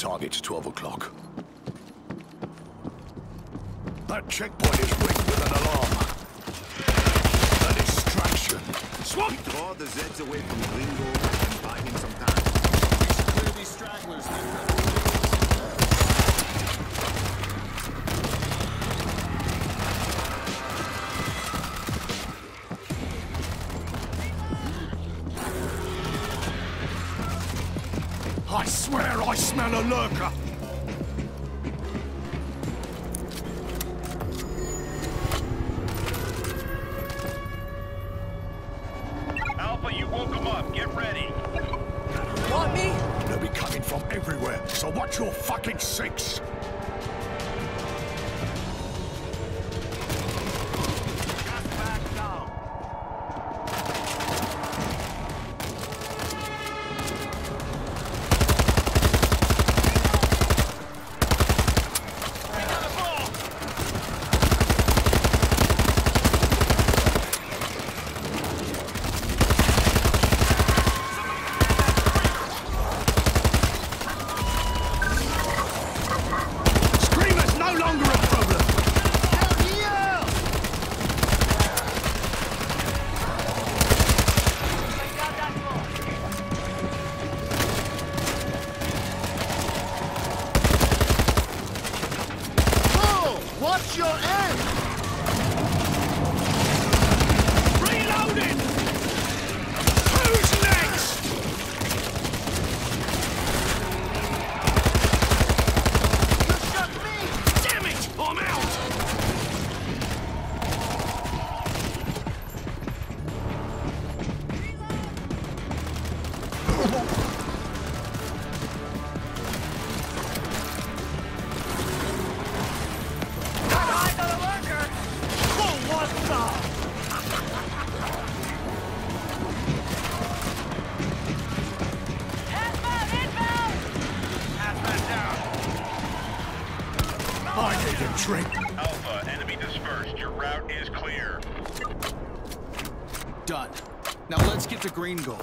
Target's 12 o'clock. That checkpoint is rigged with an alarm. A distraction. Swap! Draw the Zeds away from Gringo and buy him some time. We Clear these stragglers, I swear I smell a lurker! I need a drink. Alpha, enemy dispersed. Your route is clear. Done. Now let's get to Green Gold.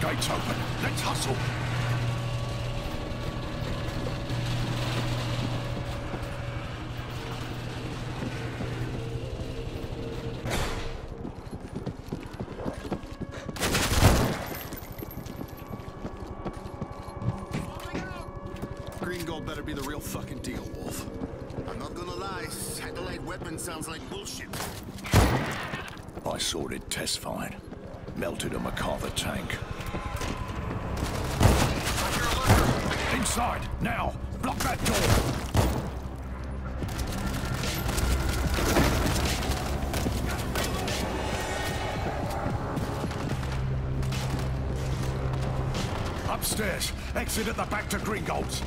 Gates open. Let's hustle. I sorted test fine. Melted a MacArthur tank. Inside, now! Block that door! Upstairs. Exit at the back to Gringo's.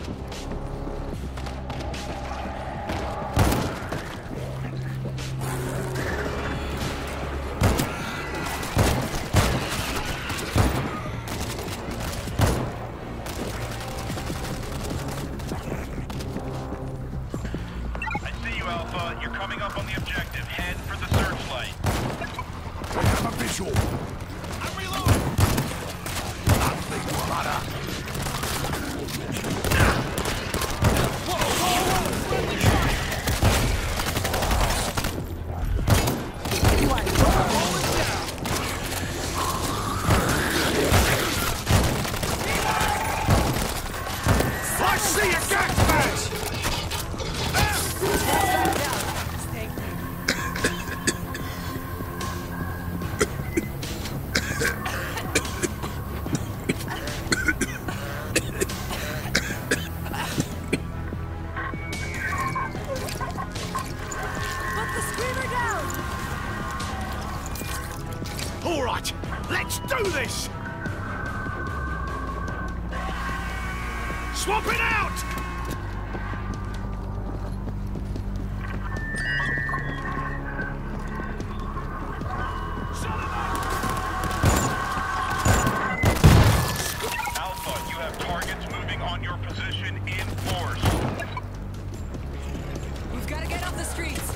We've got to get off the streets.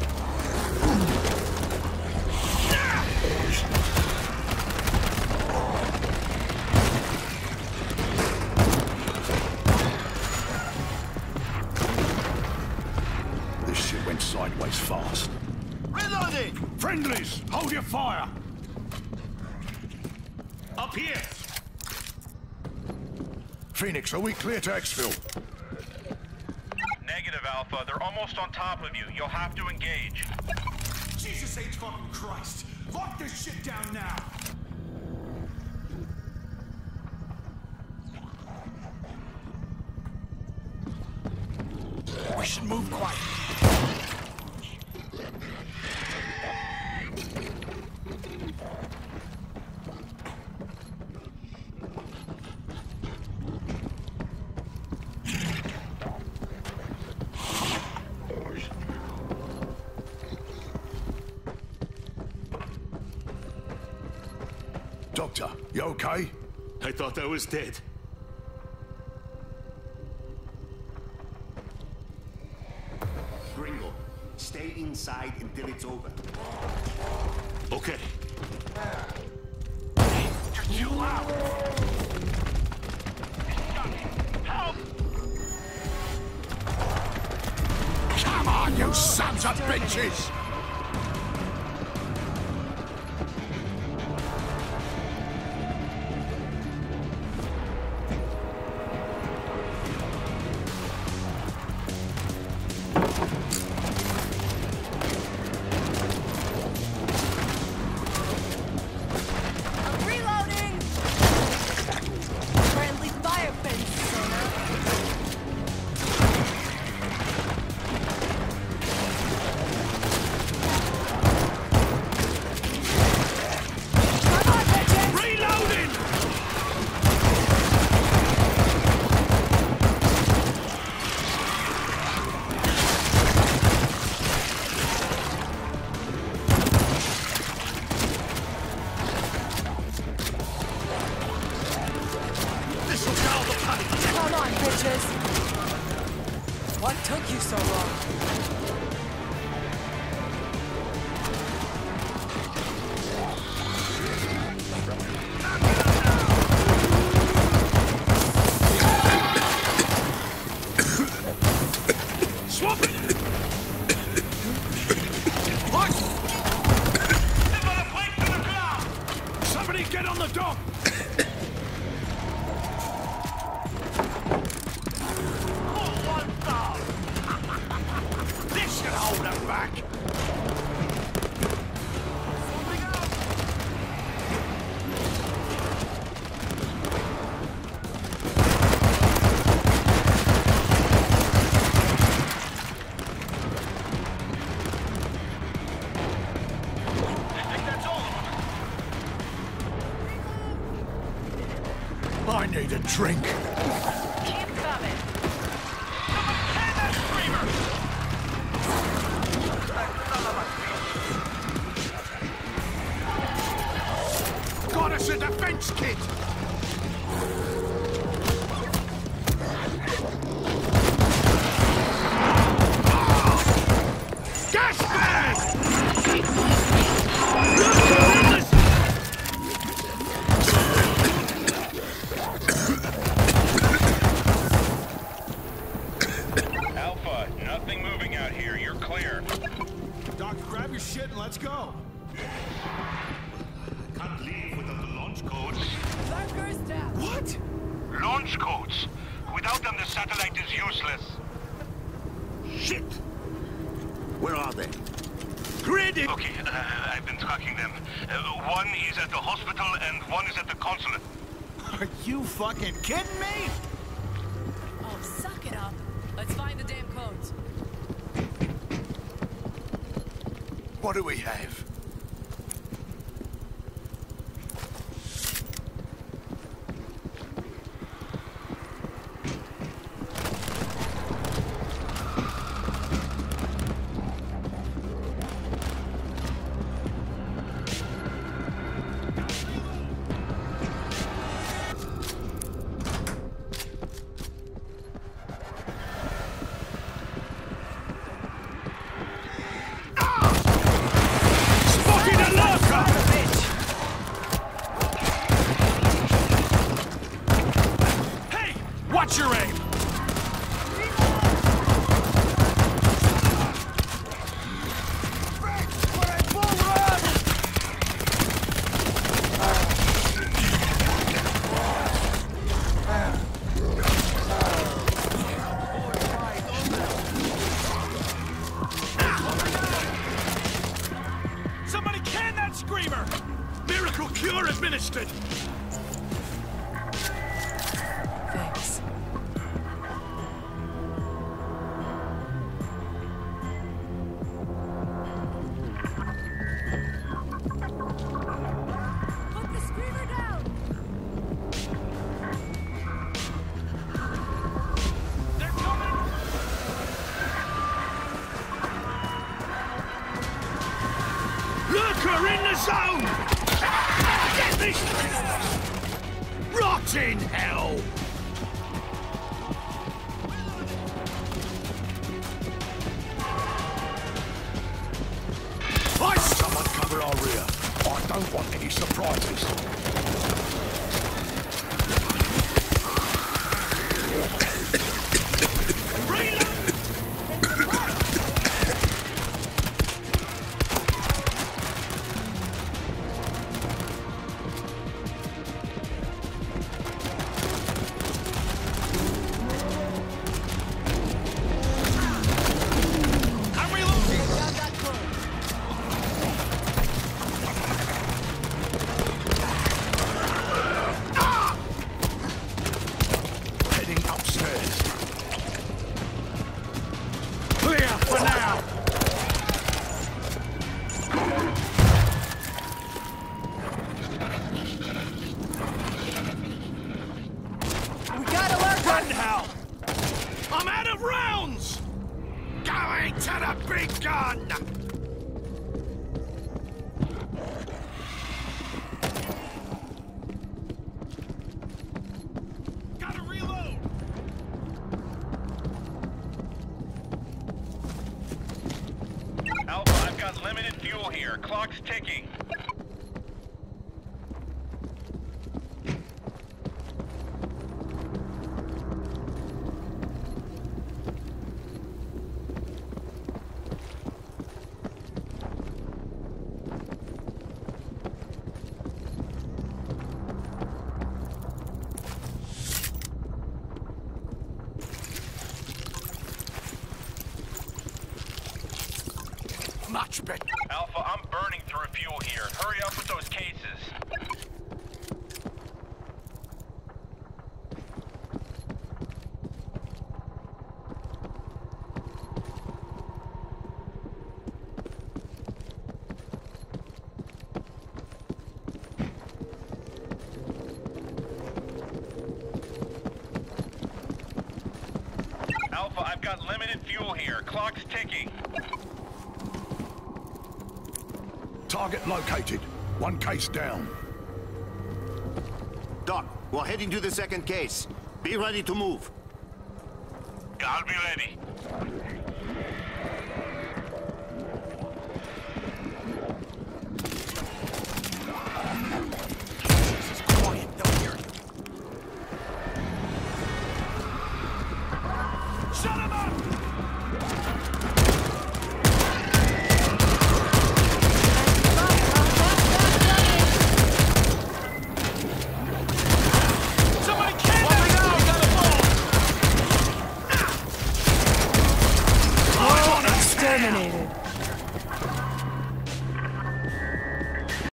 This shit went sideways fast. Reloading! Friendlies, hold your fire! Up here! Phoenix, are we clear to exfil? Negative, Alpha. They're almost on top of you. You'll have to engage. Jesus H. fucking Christ! Lock this shit down now! We should move quiet. You okay? I thought I was dead. Gringo, stay inside until it's over. Okay. You out! Come on, you sons of bitches! Back! A consulate. Are you fucking kidding me? Oh, suck it up. Let's find the damn codes. What do we have? Don't want any surprises. Limited fuel here. Clock's ticking. Much better. Alpha, I'm burning through fuel here. Hurry up with those cases. Alpha, I've got limited fuel here. Clock's ticking. Target located. One case down. Doc, we're heading to the second case. Be ready to move. I'll be ready.